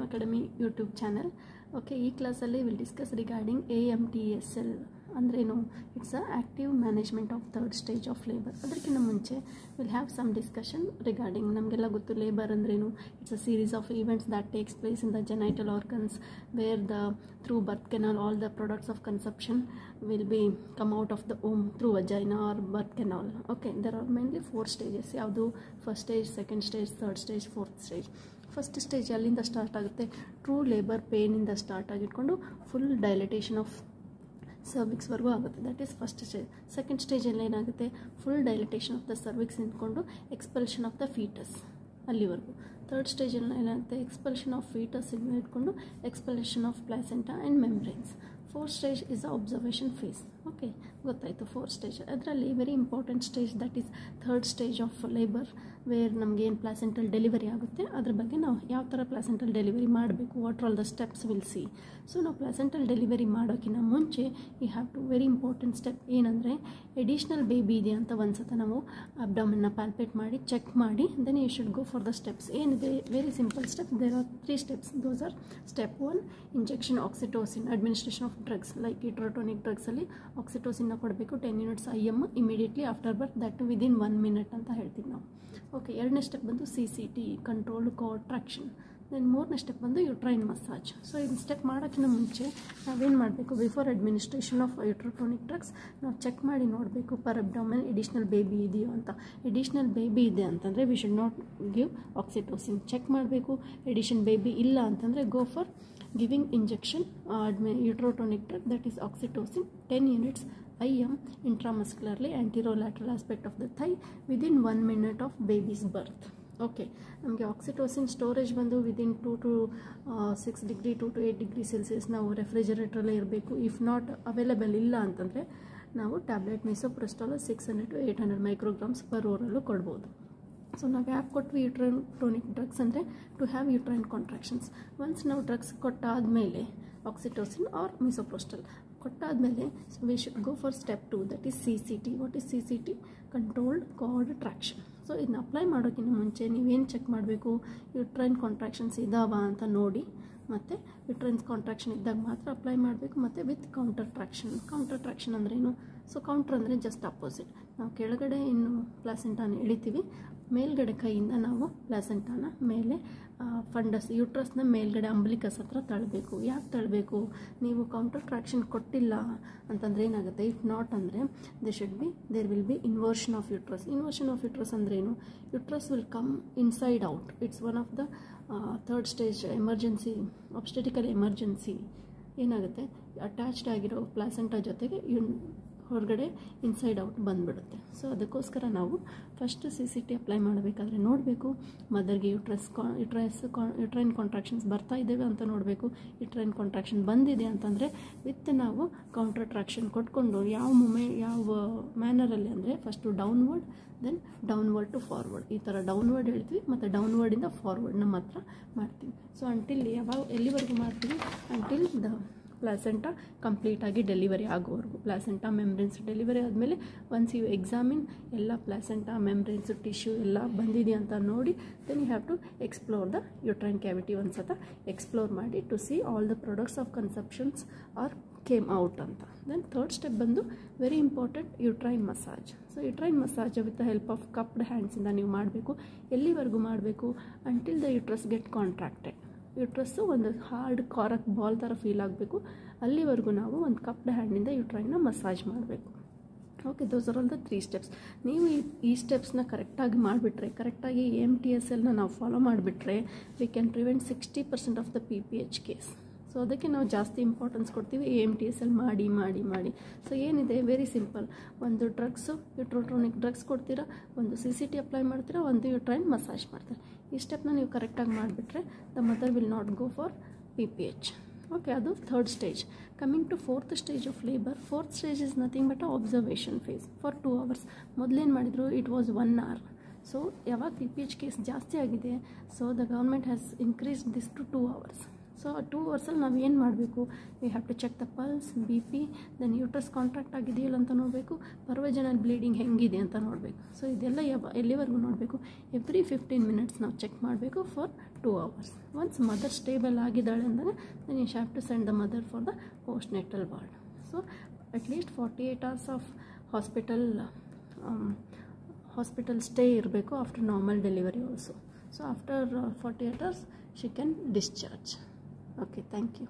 Academy YouTube channel okay ಈ ಕ್ಲಾಸಲ್ಲಿ will discuss regarding A M T S L ಅಂದ್ರೇನು it's a active management of third stage of labour ಅದಕ್ಕಿಂತ ಮುಂಚೆ will have some discussion regarding ನಮಗೆಲ್ಲ ಗೊತ್ತು labour ಅಂದ್ರೇನು it's a series of events that takes place in the genital organs where the through birth canal all the products of conception will be come out of the womb through vagina or birth canal okay there are mainly four stages ಯಾವುದು? First stage second stage third stage fourth stage first stage ಅಲ್ಲಿಂದ start ಆಗುತ್ತೆ? True labour ಪೇನಿಂದ start ಆಗಿಟ್ಕೊಂಡು full dilatation of ಸರ್ವಿಕ್ಸ್ವರೆಗೂ ಆಗುತ್ತೆ. That is first stage second ಸ್ಟೇಜಲ್ಲಿ ಏನಾಗುತ್ತೆ? Full dilatation of the cervix ನಿಂತ್ಕೊಂಡು ಎಕ್ಸ್ಪಲ್ಷನ್ ಆಫ್ ದ ಫೀಟಸ್ ಅಲ್ಲಿವರೆಗೂ. ಥರ್ಡ್ ಸ್ಟೇಜಲ್ಲಿ ಏನಾಗುತ್ತೆ? ಎಕ್ಸ್ಪಲ್ಷನ್ ಆಫ್ ಫೀಟಸ್ ಇಟ್ಕೊಂಡು expulsion of placenta and membranes fourth stage is a observation phase okay, ಗೊತ್ತಾಯಿತು. ಫೋರ್ ಸ್ಟೇಜ್ ಅದರಲ್ಲಿ very important stage that is third stage of labour where ನಮಗೆ ಏನು placental delivery ಆಗುತ್ತೆ, ಅದ್ರ ಬಗ್ಗೆ ನಾವು ಯಾವ ಥರ ಪ್ಲಾಸೆಂಟಲ್ ಡೆಲಿವರಿ ಮಾಡಬೇಕು what all the steps will see so ನಾವು ಪ್ಲಾಸೆಂಟಲ್ ಡೆಲಿವರಿ ಮಾಡೋಕ್ಕಿಂತ ಮುಂಚೆ you have to very important step ಏನಂದರೆ ಎಡಿಷ್ನಲ್ ಬೇಬಿ ಇದೆ ಅಂತ ಒಂದ್ಸತ ನಾವು ಅಬ್ಡಾಮನ್ನ ಪ್ಯಾಲ್ಪೇಟ್ ಮಾಡಿ ಚೆಕ್ ಮಾಡಿ then you should go for the steps ಏನಿದೆ? Very simple step there are three steps those are step one injection oxytocin administration of drugs like uterotonic ಡ್ರಗ್ಸಲ್ಲಿ ಆಕ್ಸಿಟೋಸಿನ್ನ ಕೊಡಬೇಕು ten units I M immediately after birth that within one minute ಅಂತ ಹೇಳ್ತೀವಿ ನಾವು. Okay ಎರಡನೇ step ಬಂದು C C T control cord traction then ಮೂರನೇ step ಬಂದು uterine massage so ಇದನ್ನ ಸ್ಟೆಪ್ ಮಾಡೋಕ್ಕಿಂತ ಮುಂಚೆ ನಾವೇನು ಮಾಡಬೇಕು before administration of uterotonic drugs ನಾವು ಚೆಕ್ ಮಾಡಿ ನೋಡಬೇಕು ಪರ್ ಅಬ್ಡಾಮನ್ ಎಡಿಷ್ನಲ್ ಬೇಬಿ ಇದೆಯೋ ಅಂತ. ಎಡಿಷ್ನಲ್ ಬೇಬಿ ಇದೆ ಅಂತಂದರೆ we should not give oxytocin check ಮಾಡಬೇಕು ಎಡಿಷನ್ ಬೇಬಿ ಇಲ್ಲ ಅಂತಂದರೆ go for injection admin uterotonic drug that is oxytocin ten units I M intramuscularly anterolateral aspect of the thigh within one minute of baby's birth okay ನಮಗೆ oxytocin storage ಬಂದು within two to six degree two to eight degree Celsius ನಾವು ರೆಫ್ರಿಜರೇಟ್ರಲ್ಲೇ ಇರಬೇಕು. If not available ಇಲ್ಲ ಅಂತಂದರೆ ನಾವು tablet misoprostol six hundred to eight hundred micrograms per ಓರಲ್ಲೂ ಕೊಡ್ಬೋದು. So ನಾವು ಯಾಕೆ ಕೊಟ್ವಿ ಯುಟ್ರೈನ್ ಡ್ರಗ್ಸ್ ಅಂದರೆ to have uterine contractions once ನಾವು ಡ್ರಗ್ಸ್ ಕೊಟ್ಟಾದಮೇಲೆ oxytocin or misoprostol ಕೊಟ್ಟಾದಮೇಲೆ we should go for step two that is C C T what is C C T controlled cord traction so ಇದನ್ನ apply ಮಾಡೋಕ್ಕಿಂತ ಮುಂಚೆ ನೀವೇನು check ಮಾಡಬೇಕು? Uterine contractions ಇದಾವ ಅಂತ ನೋಡಿ, ಮತ್ತು ಯುಟ್ರೈನ್ಸ್ ಕಾಂಟ್ರಾಕ್ಷನ್ ಇದ್ದಾಗ ಮಾತ್ರ ಅಪ್ಲೈ ಮಾಡಬೇಕು, ಮತ್ತು with counter traction counter traction ಅಂದ್ರೇನು? ಸೊ ಕೌಂಟ್ರ್ ಅಂದರೆ ಜಸ್ಟ್ ಅಪೋಸಿಟ್ ನಾವು ಕೆಳಗಡೆ ಇನ್ನು ಪ್ಲಾಸೆಂಟಾನ ಎಳಿತೀವಿ. ಮೇಲ್ಗಡೆ ಕೈಯಿಂದ ನಾವು ಪ್ಲಾಸೆಂಟಾನ ಮೇಲೆ ಫಂಡಸ್ ಯೂಟ್ರಸ್ನ ಮೇಲ್ಗಡೆ ಅಂಬ್ಲಿಕಸ್ ಹತ್ರ ತಳ್ಳಬೇಕು ಯಾಕೆ ತಳ್ಳಬೇಕು ನೀವು ಕೌಂಟರ್ ಟ್ರಾಕ್ಷನ್ ಕೊಟ್ಟಿಲ್ಲ ಅಂತಂದರೆ ಏನಾಗುತ್ತೆ? ಇಫ್ ನಾಟ್ ಅಂದರೆ they should be there will be inversion of uterus inversion of uterus ಅಂದ್ರೇನು uterus will come inside out it's one of the third stage emergency obstetrical emergency ಏನಾಗುತ್ತೆ? ಅಟ್ಯಾಚ್ಡ್ ಆಗಿರೋ placenta ಜೊತೆಗೆ in ಹೊರಗಡೆ inside out ಬಂದುಬಿಡುತ್ತೆ. So ಅದಕ್ಕೋಸ್ಕರ ನಾವು first C C T apply ಮಾಡಬೇಕಾದ್ರೆ ನೋಡಬೇಕು. ಮದರ್ಗೆ ಯುಟ್ರಸ್ ಕಾ ಕಾ ಯುಟ್ರೈನ್ ಕಾಂಟ್ರಾಕ್ಷನ್ಸ್ ಬರ್ತಾ ಇದ್ದೇವೆ ಅಂತ ನೋಡಬೇಕು. ಯುಟ್ರೈನ್ ಕಾಂಟ್ರಾಕ್ಷನ್ ಬಂದಿದೆ ಅಂತಂದರೆ ವಿತ್ ನಾವು ಕೌಂಟರ್ ಟ್ರಾಕ್ಷನ್ ಕೊಟ್ಕೊಂಡು ಯಾವ ಮೂಮೆ ಯಾವ ಮ್ಯಾನರಲ್ಲಿ ಅಂದರೆ first downward then downward to forward ಈ ಥರ ಡೌನ್ವರ್ಡ್ ಹೇಳ್ತೀವಿ ಮತ್ತು ಡೌನ್ವರ್ಡಿಂದ ಫಾರ್ವರ್ಡ್ ನಮ್ಮ ಹತ್ರ ಮಾಡ್ತೀವಿ. ಸೊ ಅಂಟಿಲ್ ಯಾವಾಗ, ಎಲ್ಲಿವರೆಗೂ ಮಾಡ್ತೀವಿ? ಅಂಟಿಲ್ ದ ಪ್ಲಾಸೆಂಟಾ ಕಂಪ್ಲೀಟಾಗಿ ಡೆಲಿವರಿ ಆಗೋವರೆಗೂ. ಪ್ಲಾಸೆಂಟಾ ಮೆಂಬ್ರೇನ್ಸ್ ಡೆಲಿವರಿ ಆದಮೇಲೆ ಒನ್ಸ್ ಯು ಎಕ್ಸಾಮಿನ್ ಎಲ್ಲ ಪ್ಲಾಸೆಂಟಾ ಮೆಮ್ರೇನ್ಸ್ ಟಿಶ್ಯೂ ಎಲ್ಲ ಬಂದಿದೆಯಾ ಅಂತ ನೋಡಿ then you have to explore the uterine cavity ಒಂದು ಸತ ಎಕ್ಸ್ಪ್ಲೋರ್ ಮಾಡಿ to see all the products of conceptions are came out ಅಂತ. ದೆನ್ ಥರ್ಡ್ ಸ್ಟೆಪ್ ಬಂದು very important uterine massage so uterine massage with the help of cupped ಹ್ಯಾಂಡ್ಸಿಂದ ನೀವು ಮಾಡಬೇಕು. ಎಲ್ಲಿವರೆಗೂ ಮಾಡಬೇಕು? Until the uterus get contracted uterus ಒಂದು hard ಕಾರಕ್ ball ಥರ feel ಆಗಬೇಕು. ಅಲ್ಲಿವರೆಗೂ ನಾವು ಒಂದು ಕಪ್ಡ್ ಹ್ಯಾಂಡಿಂದ ಯುಟ್ರೈನ ಮಸಾಜ್ ಮಾಡಬೇಕು. Okay those are all the three steps ನೀವು ಈ ಈ ಸ್ಟೆಪ್ಸ್ನ ಕರೆಕ್ಟಾಗಿ ಮಾಡಿಬಿಟ್ರೆ ಕರೆಕ್ಟಾಗಿ ಎಂ ಟಿ ಎಸ್ ಎಲ್ನ ನಾವು ಫಾಲೋ ಮಾಡಿಬಿಟ್ರೆ we can prevent sixty percent of the P P H case so ಅದಕ್ಕೆ ನಾವು ಜಾಸ್ತಿ ಇಂಪಾರ್ಟೆನ್ಸ್ ಕೊಡ್ತೀವಿ. A M T S L ಮಾಡಿ ಮಾಡಿ ಮಾಡಿ. ಸೊ ಏನಿದೆ? ವೆರಿ ಸಿಂಪಲ್ ಒಂದು ಡ್ರಗ್ಸು ಯುಟ್ರೋಟ್ರೋನಿಕ್ ಡ್ರಗ್ಸ್ ಕೊಡ್ತೀರಾ? ಒಂದು ಸಿ ಸಿ ಟಿ ಅಪ್ಲೈ ಮಾಡ್ತೀರಾ? ಒಂದು ಯುಟ್ರೈನ್ ಮಸಾಜ್ ಮಾಡ್ತಾರೆ? ಈ ಸ್ಟೆಪ್ನ ನೀವು ಕರೆಕ್ಟಾಗಿ ಮಾಡಿಬಿಟ್ರೆ the mother will not go for P P H okay ಅದು third stage coming to fourth stage of labour fourth stage is nothing but observation phase for two hours ಮೊದಲೇನು ಮಾಡಿದರು? It was one hour so ಯಾವಾಗ P P H case ಜಾಸ್ತಿ ಆಗಿದೆ? So the government has increase this to two hours so two ಅವರ್ಸಲ್ಲಿ ನಾವು ಏನು ಮಾಡಬೇಕು? We have to check the pulse B P then uterus contract ಆಗಿದೆಯಲ್ಲ ಅಂತ ನೋಡಬೇಕು. ಪರ್ವಜನಲ್ bleeding ಹೆಂಗಿದೆ ಅಂತ ನೋಡಬೇಕು. ಸೊ ಇದೆಲ್ಲ ಯಾವ ಎಲ್ಲಿವರೆಗೂ ನೋಡಬೇಕು? ಎವ್ರಿ ಫಿಫ್ಟೀನ್ ಮಿನಿಟ್ಸ್ ನಾವು ಚೆಕ್ ಮಾಡಬೇಕು for two hours once mother stable ಆಗಿದ್ದಾಳೆ ಅಂದರೆ then you have to send the mother for the postnatal ward so at least forty eight hours of hospital hospital stay ಇರಬೇಕು after normal delivery also so after forty eight hours she can discharge okay thank you